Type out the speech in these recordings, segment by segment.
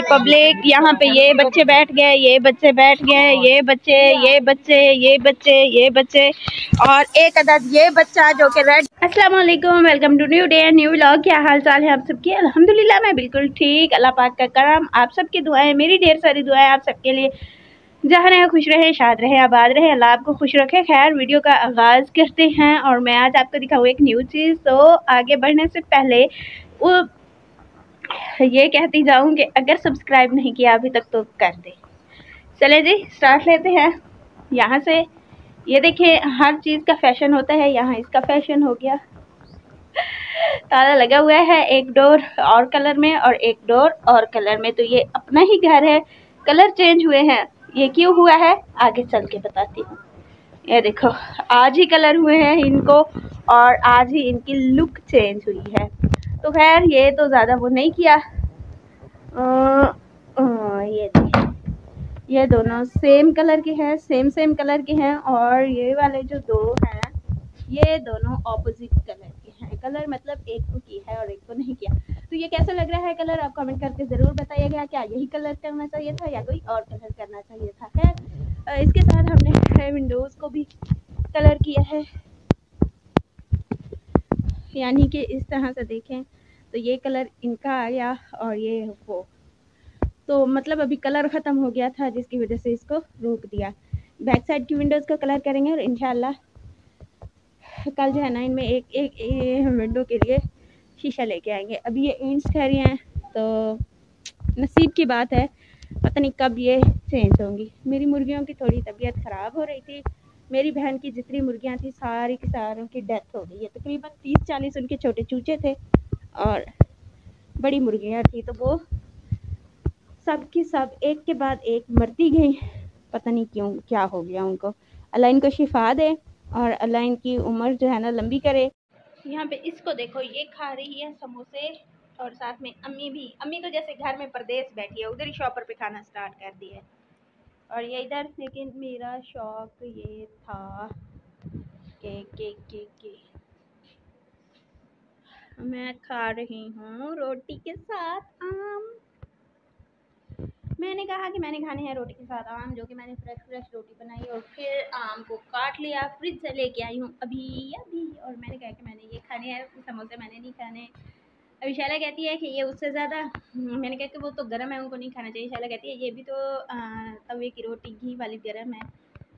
सारी पब्लिक यहाँ पे ये बच्चे बैठ गए, ये बच्चे बैठ गए, ये बच्चे ये बच्चे ये बच्चे ये बच्चे, और एक अदद ये बच्चा जो कि रेड अस्सलाम वालेकुम welcome to new day new vlog क्या हाल चाल है आप सबकी? अल्हम्दुलिल्लाह, मैं बिल्कुल ठीक, अल्लाह पाक का करम, आप सबकी दुआएँ, मेरी ढेर सारी दुआएँ आप सबके लिए। जहाँ रहे, खुश रहे, शाद रहे, आबाद रहे, अल्लाह आपको खुश रखे। खैर, वीडियो का आगाज़ करते हैं, और मैं आज आपको दिखाऊँ एक न्यू चीज़ तो आगे बढ़ने से पहले, वो ये कहती जाऊँ कि अगर सब्सक्राइब नहीं किया अभी तक तो कर दे। चले जी स्टार्ट लेते हैं। यहाँ से, ये देखिए, हर चीज़ का फ़ैशन होता है, यहाँ इसका फ़ैशन हो गया। ताला लगा हुआ है एक डोर और कलर में और एक डोर और कलर में। तो ये अपना ही घर है। कलर चेंज हुए हैं। ये क्यों हुआ है? आगे चल के बताती हूँ। ये देखो, आज ही कलर हुए हैं इनको और आज ही इनकी लुक चेंज हुई है। तो खैर ये तो ज़्यादा वो नहीं किया। आ, आ, ये ये दोनों सेम कलर के हैं सेम सेम कलर के हैं और ये वाले जो दो हैं ये दोनों ऑपोजिट कलर के हैं। कलर मतलब एक को की है और एक को नहीं किया। तो ये कैसा लग रहा है कलर आप कमेंट करके ज़रूर बताइएगा। क्या यही कलर करना चाहिए था या कोई और कलर करना चाहिए था? खैर इसके साथ हमने विंडोज़ को भी कलर किया है। यानी कि इस तरह से देखें तो ये कलर इनका आया और ये वो। तो मतलब अभी कलर ख़त्म हो गया था जिसकी वजह से इसको रोक दिया। बैक साइड की विंडोज़ का कलर करेंगे और इन कल जो है ना इनमें एक एक, एक विंडो के लिए शीशा लेके आएँगे। अभी ये कह रही हैं तो नसीब की बात है पता नहीं कब ये चेंज होंगी। मेरी मुर्गियों की थोड़ी तबीयत ख़राब हो रही थी मेरी बहन की जितनी मुर्गियाँ थी, सारी की सारों की डेथ हो गई। है तकरीबन तीस चालीस उनके छोटे चूचे थे और बड़ी मुर्गियाँ थी। तो वो सब की सब एक के बाद एक मरती गई। पता नहीं क्यों, क्या हो गया उनको। अल्लाह इनको शिफा दे और अल्लाह इनकी उम्र जो है ना लंबी करे। यहाँ पे इसको देखो, ये खा रही है समोसे और साथ में अम्मी भी। अम्मी तो जैसे घर में परदेश बैठी है, उधर ही शॉपर पे खाना स्टार्ट कर दिया है। और ये इधर लेकिन मेरा शौक ये था के के के के। मैं खा रही हूँ रोटी के साथ आम। मैंने कहा कि मैंने खाने हैं रोटी के साथ आम, जो कि मैंने फ्रेश फ्रेश रोटी बनाई और फिर आम को काट लिया फ्रिज से लेके आई हूँ अभी अभी। और मैंने कहा कि मैंने ये खाने हैं, समोसे मैंने नहीं खाने। अभी शैला कहती है कि ये उससे ज़्यादा, मैंने कहा कि वो तो गर्म है, उनको नहीं खाना चाहिए। शैला कहती है, ये भी तो तवे की रोटी, घी वाली गर्म है,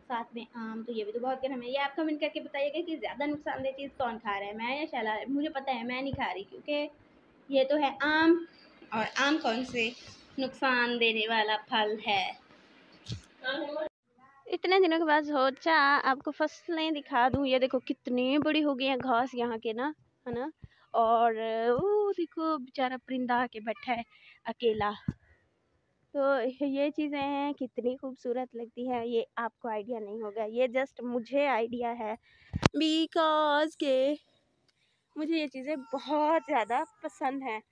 साथ में आम तो ये भी तो बहुत गर्म है। ये आप कमेंट करके बताइएगा कि ज़्यादा नुकसानदेह चीज़ कौन खा रहा है? मैं या शैला मुझे पता है, मैं नहीं खा रही, क्योंकि ये तो है आम। और आम कौन से नुकसान देने वाला फल है? इतने दिनों के बाद सोचा, आपको फ़सलें दिखा दूँ। ये देखो, कितनी बड़ी हो गई हैं घास यहाँ के ना, है ना? और, वो देखो बेचारा परिंदा के बैठा है, अकेला। तो ये चीज़ें हैं, कितनी खूबसूरत लगती है, ये आपको आइडिया नहीं होगा, ये जस्ट मुझे आइडिया है। बिकॉज़ के मुझे ये चीज़ें बहुत ज़्यादा पसंद हैं।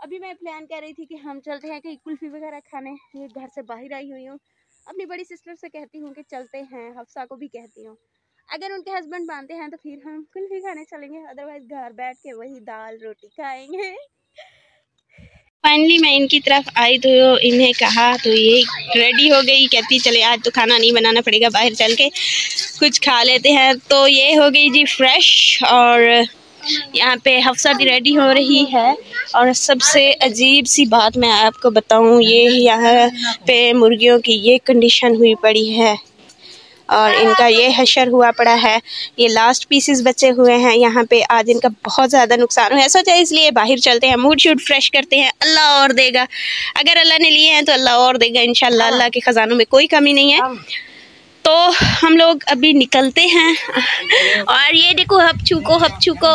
अभी मैं प्लान कर रही थी कि हम चलते हैं कहीं कुल्फ़ी वगैरह खाने, ये घर से बाहर आई हुई हूँ। अपनी बड़ी सिस्टर से कहती हूँ कि चलते हैं, हफ्सा को भी कहती हूँ। अगर उनके हस्बैंड मानते हैं तो फिर हम कुल्फ़ी खाने चलेंगे। अदरवाइज़ घर बैठ के वही दाल रोटी खाएँगे। फाइनली मैं इनकी तरफ़ आई तो इन्हें कहा तो ये रेडी हो गई? कहती, चले, आज तो खाना नहीं बनाना पड़ेगा बाहर चल के। कुछ खा लेते हैं। तो ये हो गई जी फ्रेश और यहाँ पे हफ्सा भी रेडी हो रही है। और सबसे अजीब सी बात मैं आपको बताऊँ, ये यहाँ पे मुर्गियों की ये कंडीशन हुई पड़ी है। और इनका ये हशर हुआ पड़ा है। ये लास्ट पीसेस बचे हुए हैं। यहाँ पे आज इनका बहुत ज़्यादा नुकसान हुआ है। सोचा इसलिए बाहर चलते हैं। मूड शूड फ्रेश करते हैं। अल्लाह और देगा। अगर अल्लाह ने लिए हैं तो अल्लाह और देगा इन अल्लाह के ख़जानों में कोई कमी नहीं है। तो हम लोग अभी निकलते हैं। और ये देखो हपचू को हपचू को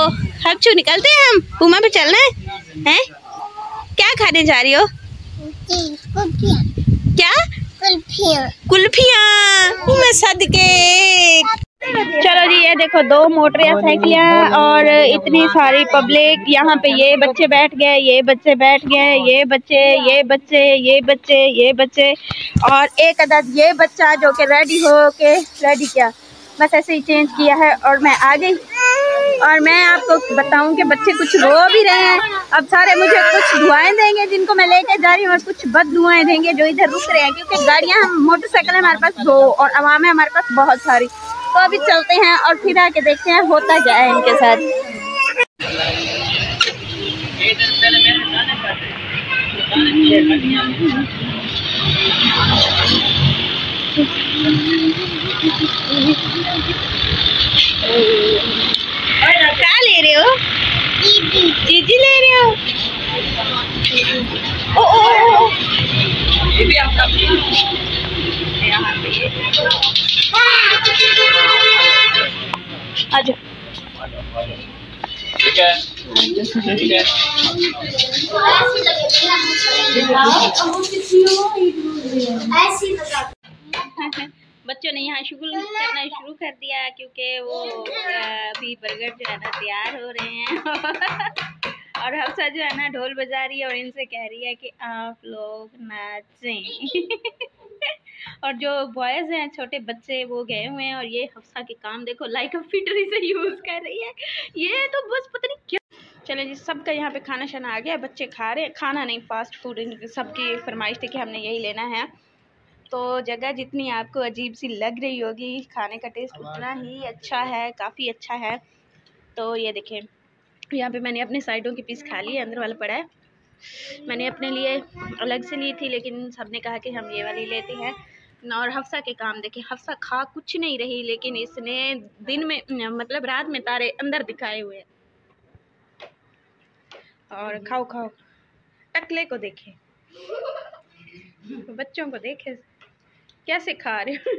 हपचू निकलते हैं हम? घूमा पे चलना है? हैं? क्या खाने जा रही हो? क्या कुल्फिया। कुल्फिया। मैं सदके। चलो जी ये देखो दो मोटरसाइकिलें और इतनी सारी पब्लिक। यहाँ पे ये बच्चे बैठ गए ये बच्चे बैठ गए ये बच्चे ये बच्चे ये बच्चे ये बच्चे। और एक अदद ये बच्चा जो कि रेडी हो के रेडी किया। बस ऐसे ही चेंज किया है और मैं आ गई और मैं आपको बताऊँ कि बच्चे कुछ रो भी रहे हैं। अब सारे मुझे कुछ दुआएँ देंगे जिनको मैं लेके जा रही हूँ और कुछ बद दुआएँ देंगे जो इधर रुक रहे हैं, क्योंकि गाड़ियाँ हम मोटरसाइकिल हमारे पास, दो और आवाम है हमारे पास बहुत सारी। तो अभी चलते हैं और फिर आके देखते हैं, होता क्या है इनके साथ। क्या ले रहे हो? चीजी ले रहे हो? ओ ओ ओ, यहाँ पे ये। आ जाओ ठीक है। ठीक है। बच्चों ने यहाँ शुरू करना शुरू कर दिया क्योंकि वो अभी बर्गर जो है ना तैयार हो रहे हैं। और हफ्सा जो है ना ढोल बजा रही है और इनसे कह रही है कि आप लोग नाचें। और जो बॉयज़ हैं, छोटे बच्चे, वो गए हुए हैं और ये हफ्सा के काम देखो लाइक अ फिटरी से यूज़ कर रही है। ये तो बस पता नहीं क्या चले जी, सबका यहाँ पे खाना शाना आ गया, बच्चे खा रहे हैं। खाना नहीं फास्ट फ़ूड सबकी फरमाइश थी कि हमने यही लेना है। तो जगह जितनी आपको अजीब सी लग रही होगी खाने का टेस्ट उतना ही अच्छा है। काफ़ी अच्छा है। तो ये देखें यहाँ पे मैंने अपने साइडों की पीस खा ली है अंदर वाला पड़ा है। मैंने अपने लिए अलग से ली थी लेकिन सबने कहा कि हम ये वाली लेते हैं। और हफ्सा के काम देखें हफ्सा खा कुछ नहीं रही लेकिन इसने दिन में मतलब रात में तारे अंदर दिखाए हुए और खाओ खाओ। टकले को देखें। बच्चों को देखे। कैसे खा रहे हो?